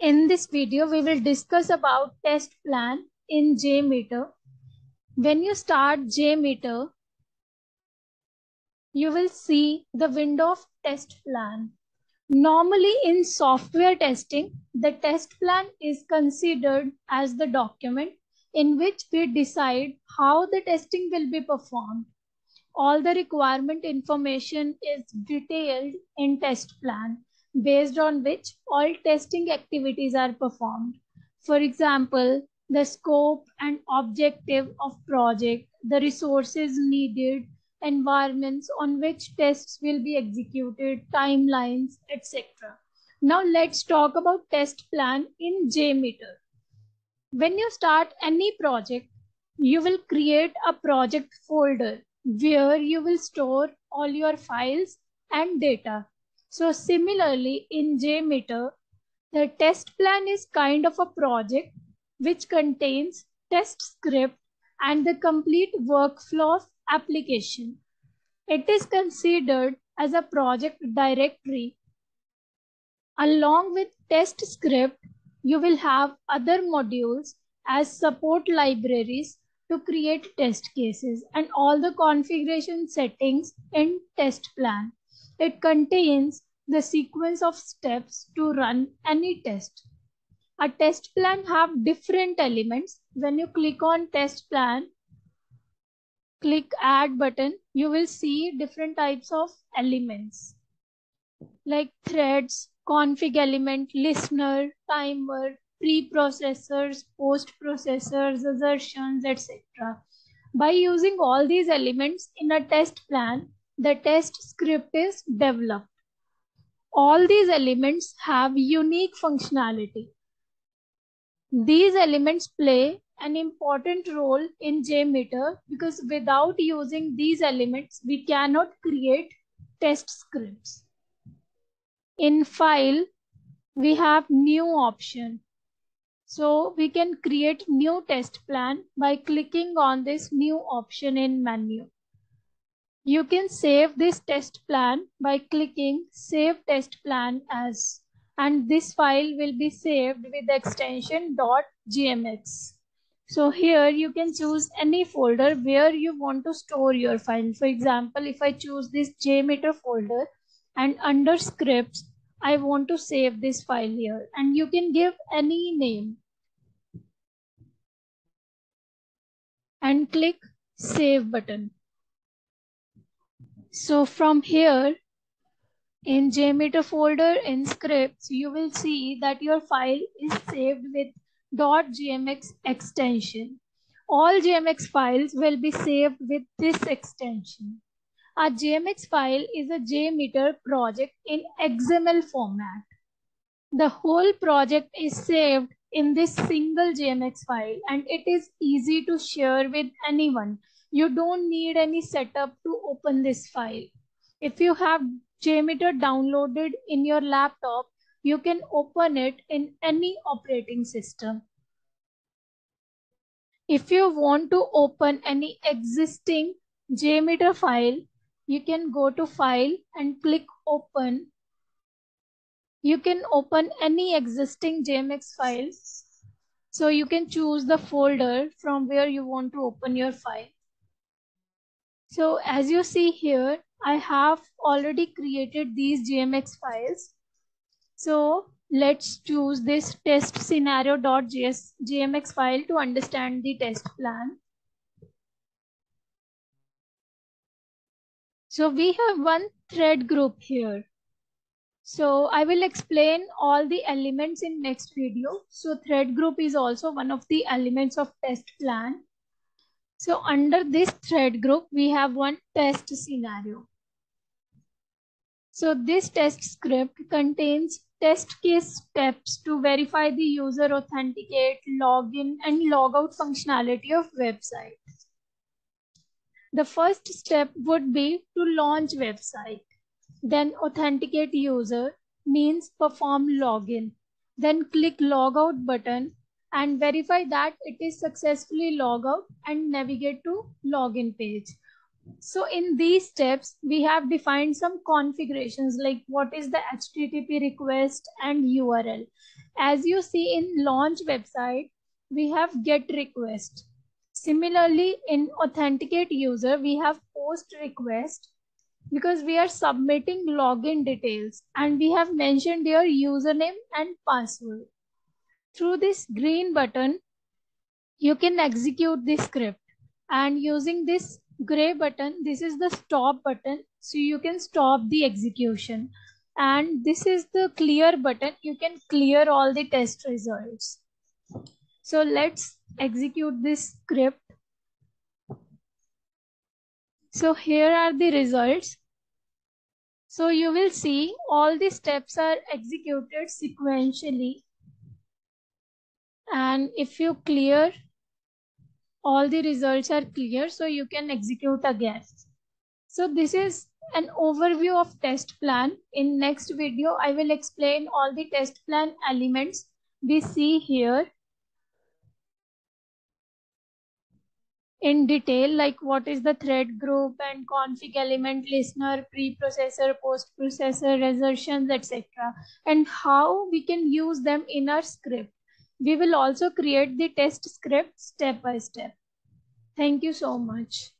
In this video, we will discuss about test plan in JMeter. When you start JMeter, you will see the window of test plan. Normally in software testing, the test plan is considered as the document in which we decide how the testing will be performed. All the requirement information is detailed in test plan based on which all testing activities are performed. For example, the scope and objective of project, the resources needed, environments on which tests will be executed, timelines, etc. Now let's talk about test plan in JMeter. When you start any project, you will create a project folder where you will store all your files and data so similarly in JMeter, the test plan is kind of a project which contains test script and the complete workflow of application. It is considered as a project directory. Along with test script, you will have other modules as support libraries to create test cases and all the configuration settings in test plan. It contains the sequence of steps to run any test. A test plan have different elements. When you click on test plan, click add button, you will see different types of elements like threads, config element, listener, timer, preprocessors, post-processors, assertions, etc. By using all these elements in a test plan, the test script is developed. All these elements have unique functionality. These elements play an important role in JMeter because without using these elements, we cannot create test scripts. In file, we have new option. So we can create new test plan by clicking on this new option in menu. You can save this test plan by clicking Save Test Plan As and this file will be saved with the extension .jmx. So here you can choose any folder where you want to store your file. For example, if I choose this JMeter folder and under scripts, I want to save this file here and you can give any name and click save button. So from here in JMeter folder in scripts, you will see that your file is saved with .jmx extension. All JMX files will be saved with this extension. A JMX file is a JMeter project in XML format. The whole project is saved in this single JMX file and it is easy to share with anyone you don't need any setup to open this file. If you have JMeter downloaded in your laptop, you can open it in any operating system. If you want to open any existing JMeter file, you can go to file and click open. You can open any existing JMX file. So you can choose the folder from where you want to open your file. So as you see here, I have already created these JMX files. So let's choose this test scenario.jmx file to understand the test plan. So we have one thread group here. So I will explain all the elements in next video. So thread group is also one of the elements of test plan. So under this thread group, we have one test scenario. So this test script contains test case steps to verify the user authenticate, login and logout functionality of websites. The first step would be to launch website. Then authenticate user means perform login. Then click logout button and verify that it is successfully log out and navigate to login page. So in these steps, we have defined some configurations like what is the HTTP request and URL. As you see in launch website, we have get request. Similarly, in authenticate user, we have post request because we are submitting login details and we have mentioned your username and password. Through this green button, you can execute the script and using this gray button, this is the stop button. So you can stop the execution and this is the clear button. You can clear all the test results. So let's execute this script. So here are the results. So you will see all the steps are executed sequentially. And if you clear, all the results are clear, so you can execute again. So this is an overview of test plan. In next video, I will explain all the test plan elements we see here in detail like what is the thread group and config element listener preprocessor post-processor assertions etc and how we can use them in our script we will also create the test script step by step. Thank you so much